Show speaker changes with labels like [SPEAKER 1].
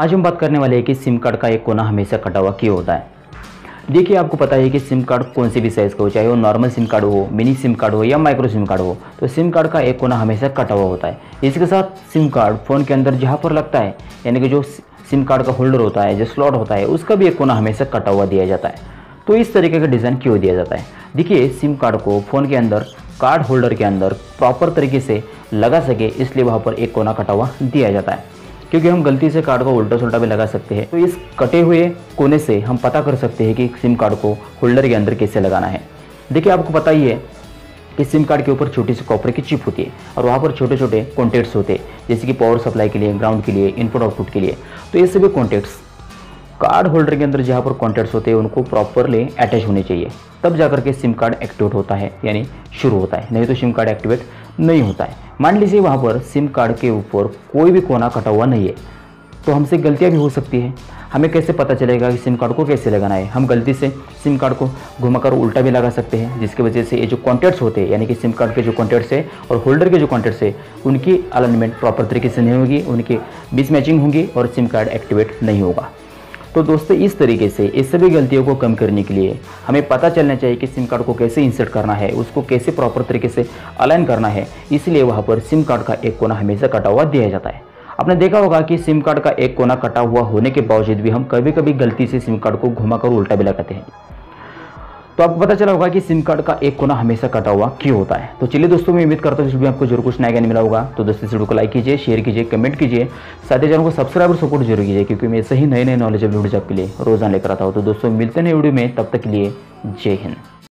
[SPEAKER 1] आज हम बात करने वाले हैं कि सिम कार्ड का एक कोना हमेशा कटा हुआ क्यों होता है। देखिए, आपको पता है कि सिम कार्ड कौन से भी साइज़ का हो, चाहे वो नॉर्मल सिम कार्ड हो मिनी सिम कार्ड हो या माइक्रो सिम कार्ड हो तो सिम कार्ड का एक कोना हमेशा कटा हुआ होता है। इसके साथ सिम कार्ड फ़ोन के अंदर जहाँ पर लगता है, यानी कि जो सिम कार्ड का होल्डर होता है, जो स्लॉट होता है, उसका भी एक कोना हमेशा कटा हुआ दिया जाता है। तो इस तरीके का डिज़ाइन क्यों दिया जाता है? देखिए सिम कार्ड को फ़ोन के अंदर कार्ड होल्डर के अंदर प्रॉपर तरीके से लगा सके, इसलिए वहाँ पर एक कोना कटा हुआ दिया जाता है। क्योंकि हम गलती से कार्ड को उल्टा सुल्टा भी लगा सकते हैं। तो इस कटे हुए कोने से हम पता कर सकते हैं कि सिम कार्ड को होल्डर के अंदर कैसे लगाना है। देखिए, आपको पता ही है कि सिम कार्ड के ऊपर छोटी सी कॉपर की चिप होती है और वहाँ पर छोटे छोटे कॉन्टैक्ट्स होते हैं, जैसे कि पावर सप्लाई के लिए ग्राउंड के लिए इनपुट आउटपुट के लिए। तो ये सभी कॉन्टेक्ट्स कार्ड होल्डर के अंदर जहाँ पर कॉन्टैक्ट्स होते हैं, उनको प्रॉपरली अटैच होने चाहिए। तब जाकर के सिम कार्ड एक्टिवेट होता है, यानी शुरू होता है। नहीं तो सिम कार्ड एक्टिवेट नहीं होता है। मान लीजिए वहाँ पर सिम कार्ड के ऊपर कोई भी कोना कटा हुआ नहीं है तो हमसे गलतियाँ भी हो सकती है। हमें कैसे पता चलेगा कि सिम कार्ड को कैसे लगाना है? हम गलती से सिम कार्ड को घुमाकर उल्टा भी लगा सकते हैं, जिसकी वजह से ये जो कॉन्टैक्ट्स होते हैं, यानी कि सिम कार्ड के जो कॉन्टैक्ट्स है और होल्डर के जो कॉन्टैक्ट्स है, उनकी अलाइनमेंट प्रॉपर तरीके से नहीं होगी, उनकी मिसमैचिंग होंगी और सिम कार्ड एक्टिवेट नहीं होगा। तो दोस्तों, इस तरीके से, इस सभी गलतियों को कम करने के लिए हमें पता चलना चाहिए कि सिम कार्ड को कैसे इंसर्ट करना है, उसको कैसे प्रॉपर तरीके से अलाइन करना है। इसलिए वहाँ पर सिम कार्ड का एक कोना हमेशा कटा हुआ दिया जाता है। आपने देखा होगा कि सिम कार्ड का एक कोना कटा हुआ होने के बावजूद भी हम कभी कभी गलती से सिम कार्ड को घुमाकर उल्टा भी लगाते हैं। तो आपको पता चला होगा कि सिम कार्ड का एक कोना हमेशा कटा हुआ क्यों होता है। तो चलिए दोस्तों, मैं उम्मीद करता हूँ इसमें आपको ज़रूर कुछ नया ज्ञान मिला होगा तो दोस्तों इस वीडियो को लाइक कीजिए शेयर कीजिए कमेंट कीजिए, साथ ही चैनल को सब्सक्राइब और सपोर्ट ज़रूर कीजिए, क्योंकि मैं सही नए नए नॉलेज वीडियो आपके लिए रोज़ाना लेकर आता हूँ। तो दोस्तों, मिलते हैं वीडियो में, तब तक के लिए जय हिंद।